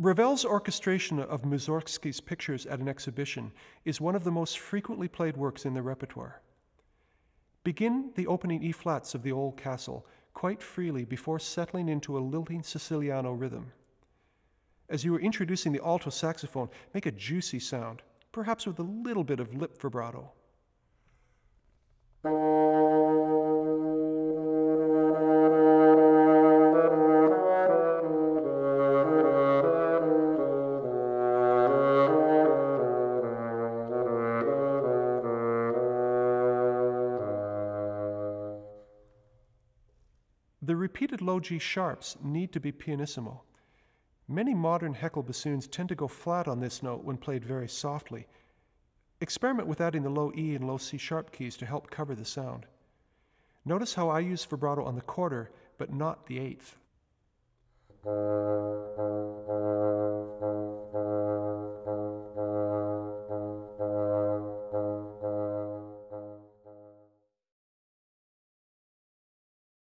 Ravel's orchestration of Mussorgsky's pictures at an exhibition is one of the most frequently played works in the repertoire. Begin the opening E flats of the Old Castle quite freely before settling into a lilting Siciliano rhythm. As you are introducing the alto saxophone, make a juicy sound, perhaps with a little bit of lip vibrato. The repeated low G sharps need to be pianissimo. Many modern Heckel bassoons tend to go flat on this note when played very softly. Experiment with adding the low E and low C sharp keys to help cover the sound. Notice how I use vibrato on the quarter, but not the eighth.